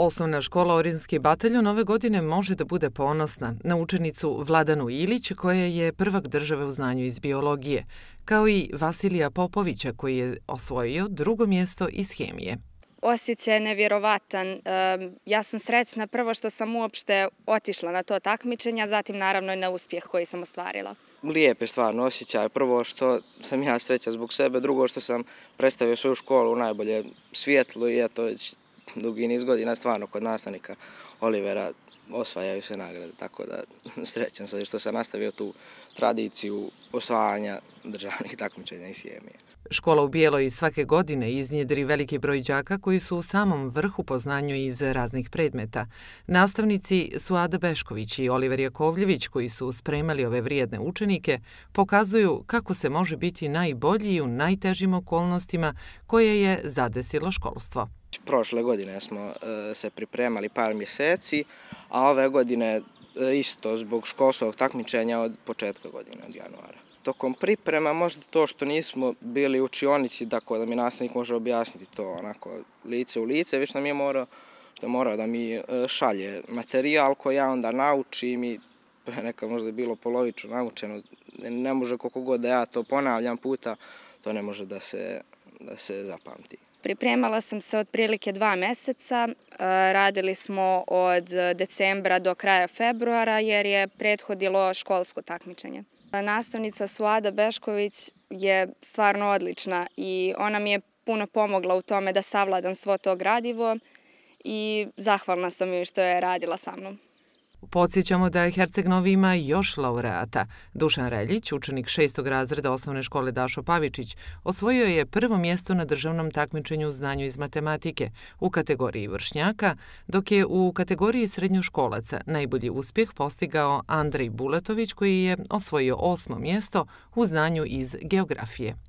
Osnovna škola Orinski bataljon ove godine može da bude ponosna na učenicu Vladanu Ilić, koja je prvak države u znanju iz biologije, kao i Vasilija Popovića, koji je osvojio drugo mjesto iz hemije. Osjećaj je nevjerovatan. Ja sam srećna prvo što sam uopšte otišla na to takmičenje, a zatim naravno i na uspjeh koji sam ostvarila. Lijepe stvarno osjećaj. Prvo što sam ja sreća zbog sebe, drugo što sam predstavio svoju školu u najbolje svjetlu i eto dugi niz godina stvarno kod nastavnika Olivera osvajaju se nagrade, tako da srećan sam što sam nastavio tu tradiciju osvajanja državnih takmičenja i sjemije. Škola u Bijeloj svake godine iznjedri veliki broj džaka koji su u samom vrhu poznanju iz raznih predmeta. Nastavnici su Ada Bešković i Oliver Jakovljević, koji su spremali ove vrijedne učenike, pokazuju kako se može biti najbolji u najtežim okolnostima koje je zadesilo školstvo. Prošle godine smo e, se pripremali par mjeseci, a ove godine e, isto zbog školskog takmičenja od početka godine, od januara. Tokom priprema možda to što nismo bili učionici, tako da mi nastavnik može objasniti to onako lice u lice, već nam je morao, što mora da mi e, šalje materijal koji ja onda naučim i neka možda je bilo polovično naučeno, ne može koliko god da ja to ponavljam puta, to ne može da se, da se zapamti. Pripremala sam se otprilike dva meseca. E, radili smo od decembra do kraja februara jer je prethodilo školsko takmičenje. Nastavnica Suada Bešković je stvarno odlična i ona mi je puno pomogla u tome da savladam svo to gradivo i zahvalna sam joj što je radila sa mnom. Podsjećamo da je Herceg Novi ima još laureata. Dušan Reljić, učenik šestog razreda osnovne škole Dašo Pavičić, osvojio je prvo mjesto na državnom takmičenju u znanju iz matematike u kategoriji vršnjaka, dok je u kategoriji srednjoškolaca najbolji uspjeh postigao Andrej Buletović koji je osvojio osmo mjesto u znanju iz geografije.